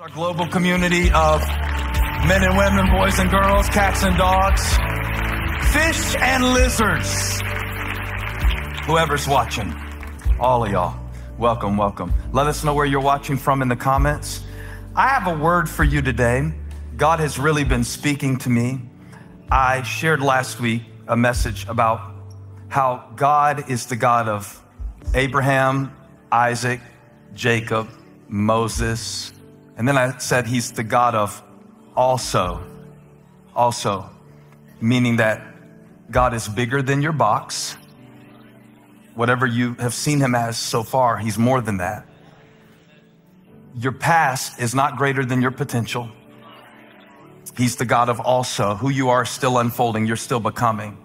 Our global community of men and women, boys and girls, cats and dogs, fish and lizards. Whoever's watching, all of y'all, welcome, welcome. Let us know where you're watching from in the comments. I have a word for you today. God has really been speaking to me. I shared last week a message about how God is the God of Abraham, Isaac, Jacob, Moses, and then I said he's the God of also. Also, meaning that God is bigger than your box. Whatever you have seen him as so far, he's more than that. Your past is not greater than your potential. He's the God of also. Who you are still unfolding, you're still becoming.